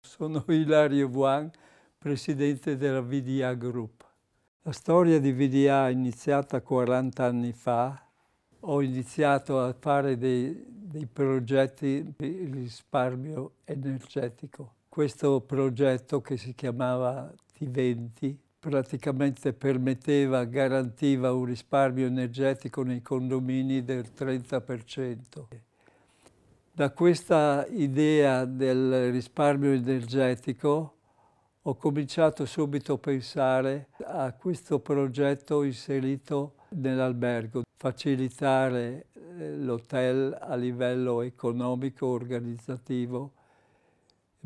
Sono Ilario Buan, presidente della VDA Group. La storia di VDA è iniziata 40 anni fa. Ho iniziato a fare dei, dei progetti di risparmio energetico. Questo progetto che si chiamava T20 praticamente permetteva, garantiva un risparmio energetico nei condomini del 30%. Da questa idea del risparmio energetico ho cominciato subito a pensare a questo progetto inserito nell'albergo, facilitare eh, l'hotel a livello economico, organizzativo,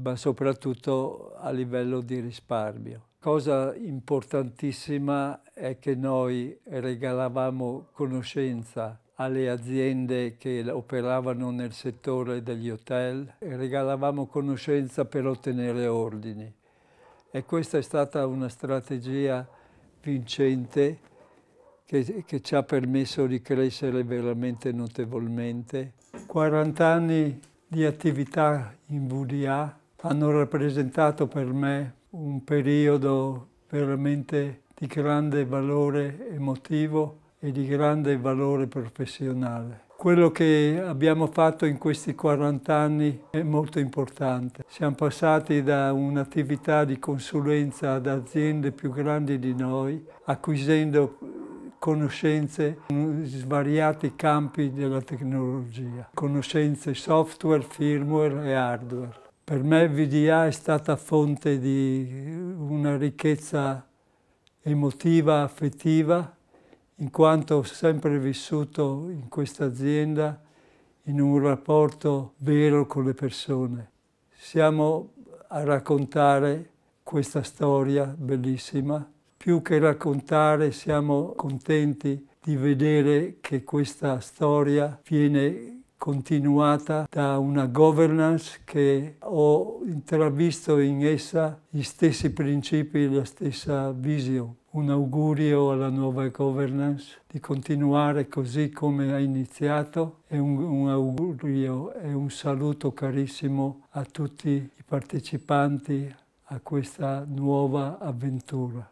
ma soprattutto a livello di risparmio. Cosa importantissima è che noi regalavamo conoscenza alle aziende che operavano nel settore degli hotel regalavamo conoscenza per ottenere ordini. E questa è stata una strategia vincente che, che ci ha permesso di crescere veramente notevolmente. 40 anni di attività in VDA hanno rappresentato per me un periodo veramente di grande valore emotivo e di grande valore professionale. Quello che abbiamo fatto in questi 40 anni è molto importante. Siamo passati da un'attività di consulenza ad aziende più grandi di noi, acquisendo conoscenze in svariati campi della tecnologia, conoscenze software, firmware e hardware. Per me VDA è stata fonte di una ricchezza emotiva, affettiva, in quanto ho sempre vissuto in questa azienda in un rapporto vero con le persone. Siamo a raccontare questa storia bellissima. Più che raccontare siamo contenti di vedere che questa storia viene continuata da una governance che ho intravisto in essa gli stessi principi e la stessa visione. Un augurio alla nuova governance di continuare così come ha iniziato e un, un augurio e un saluto carissimo a tutti i partecipanti a questa nuova avventura.